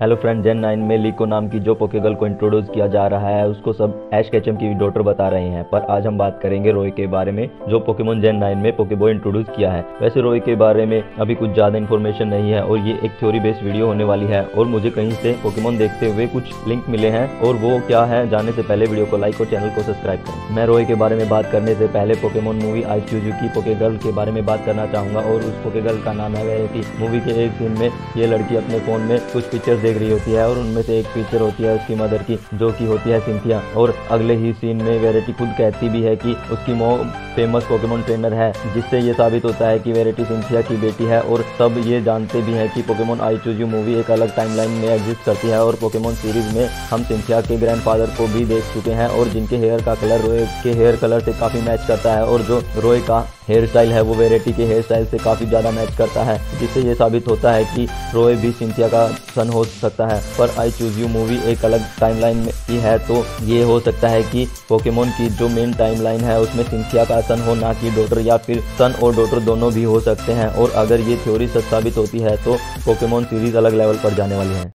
Hello friend जेन nine में लीको नाम की जो पोकेगल को इंट्रोड्यूस किया जा रहा है, उसको सब एश केचम की डॉटर बता रहे हैं। पर आज हम बात करेंगे रोय के बारे में, जो पोकेमोन जेन नाइन में पोकेबो इंट्रोड्यूस किया है। वैसे रोय के बारे में अभी कुछ ज़्यादा इन्फॉर्मेशन नहीं है और ये एक थ्योरी बेस्ड वीडियो होने वाली है। और मुझे कहीं से पोकेमोन देखते हुए कुछ लिंक मिले हैं और वो क्या है, जाने से पहले वीडियो को लाइक और चैनल को सब्सक्राइब करें। मैं रोय के बारे में बात करने से पहले पोकेमोन मूवी आई चूजू की पोकेगर्ल के बारे में बात करना चाहूँगा और उस पोकेगर्ल का नाम है मूवी के एक सीन में ये लड़की अपने फ़ोन में कुछ पिक्चर्स देख रही होती है और उनमें से एक फीचर होती है उसकी मदर की, जो कि होती है सिंथिया। और अगले ही सीन में वेरेटी खुद कहती भी है कि उसकी मो फ़ेमस पोकेमोन ट्रेनर है, जिससे ये साबित होता है कि वेरेटी सिंथिया की बेटी है और सब ये जानते भी हैं कि Pokemon I choose you movie एक अलग टाइमलाइन में एग्जिस्ट करती है और पोकेमोन सीरीज़ में हम सिंथिया के ग्रैंडफादर को भी देख चुके हैं और जिनके हेयर का कलर रोए के हेयर कलर से काफ़ी मैच करता है और जो रोए का हेयर स्टाइल है, वो वेराइटी के हेयर स्टाइल से काफ़ी ज़्यादा मैच करता है, जिससे ये साबित होता है कि रोए भी सिंथिया का सन हो सकता है। पर आई चूज़ यू मूवी एक अलग टाइमलाइन में ही है तो ये हो सकता है कि पोकेमोन की जो मेन टाइमलाइन है, उसमें सिंथिया का सन हो, ना कि डॉटर या फिर सन और डॉटर दोनों भी हो सकते हैं। और अगर ये थ्योरी सच साबित होती है तो पोकेमोन सीरीज़ अलग लेवल पर जाने वाली है।